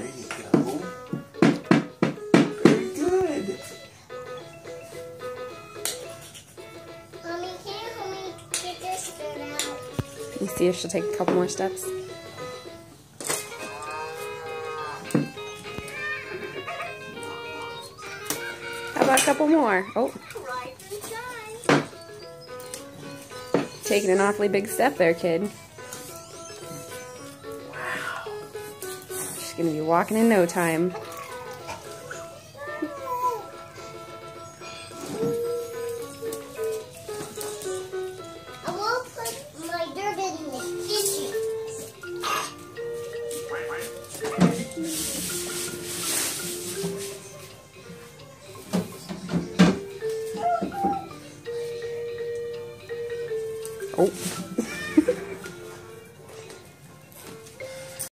There you go. Very good. Mommy, can you help me get this spoon out? You see if she'll take a couple more steps? How about a couple more? Oh. Taking an awfully big step there, kid. She's going to be walking in no time. Oh.